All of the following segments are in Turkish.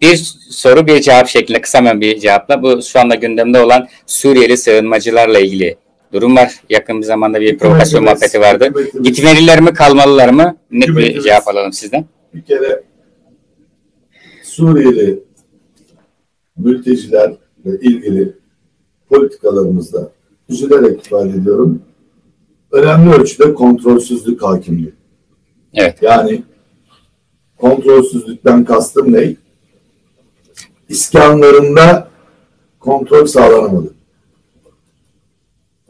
Bir soru bir cevap şeklinde kısa hemen bir cevapla. Bu şu anda gündemde olan Suriyeli sığınmacılarla ilgili durum var. Yakın bir zamanda bir provokasyon muhabbeti vardı. Gitmeliler mi kalmalılar mı? Net bir cevap alalım sizden. Bir kere Suriyeli mültecilerle ilgili politikalarımızda üzülerek ifade ediyorum. Önemli ölçüde kontrolsüzlük hakimdi. Evet. Yani kontrolsüzlükten kastım ne? İskanlarında kontrol sağlanamadı.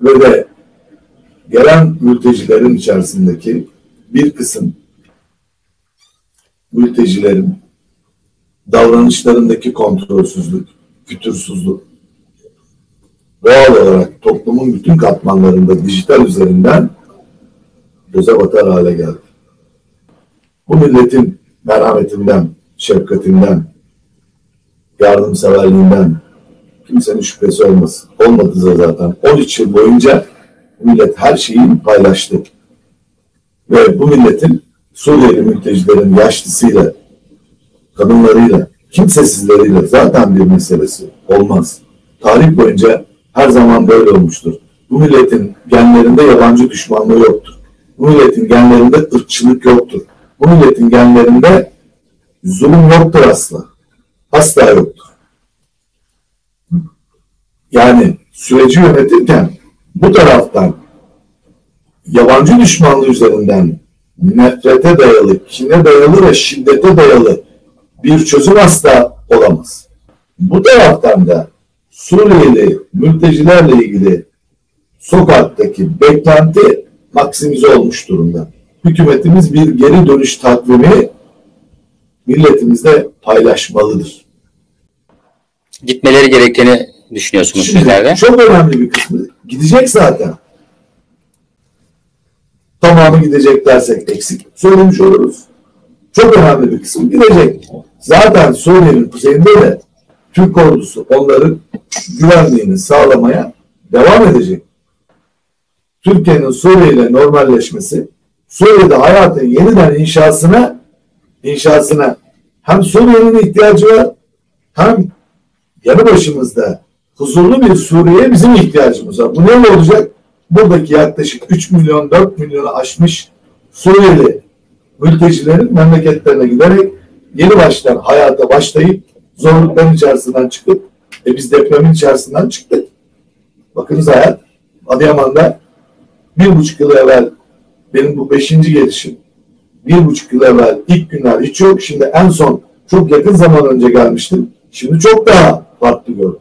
Ve de gelen mültecilerin içerisindeki bir kısım mültecilerin davranışlarındaki kontrolsüzlük, fütursuzluk doğal olarak toplumun bütün katmanlarında dijital üzerinden göze batar hale geldi. Bu milletin merhametinden, şefkatinden, yardımseverliğinden kimsenin şüphesi olmasın. Olmadı da zaten. 13 yıl boyunca millet her şeyi paylaştı. Ve bu milletin Suriyeli mültecilerin yaşlısıyla, kadınlarıyla, kimsesizleriyle zaten bir meselesi olmaz. Tarih boyunca her zaman böyle olmuştur. Bu milletin genlerinde yabancı düşmanlığı yoktur. Bu milletin genlerinde ırkçılık yoktur. Bu milletin genlerinde zulüm yoktur asla. Asla yoktur. Yani süreci yönetirken bu taraftan yabancı düşmanlığı üzerinden nefrete dayalı, kine dayalı ve şiddete dayalı bir çözüm asla olamaz. Bu taraftan da Suriyeli mültecilerle ilgili sokaktaki beklenti maksimize olmuş durumda. Hükümetimiz bir geri dönüş takvimi milletimizle paylaşmalıdır. Gitmeleri gerektiğini düşünüyorsunuz Şimdi sizler de. çok önemli bir kısmı gidecek zaten. Tamamı gidecek dersek eksik söylemiş oluruz. Çok önemli bir kısmı gidecek. Zaten Suriye'nin kuzeyinde de Türk ordusu onların güvenliğini sağlamaya devam edecek. Türkiye'nin Suriye ile normalleşmesi, Suriye'de hayatın yeniden inşasına inşasına hem Suriye'nin ihtiyacı var hem yanı başımızda huzurlu bir Suriye'ye bizim ihtiyacımız var. Bu ne olacak? Buradaki yaklaşık 3 milyon 4 milyonu aşmış Suriyeli mültecilerin memleketlerine giderek yeni baştan hayata başlayıp zorlukların içerisinden çıkıp e biz depremin içerisinden çıktık. Bakınız hayat Adıyaman'da bir buçuk yıl evvel benim bu beşinci gelişim bir buçuk yıl evvel ilk günler hiç yok. Şimdi en son çok yakın zaman önce gelmiştim. Şimdi çok daha farklı gördüm.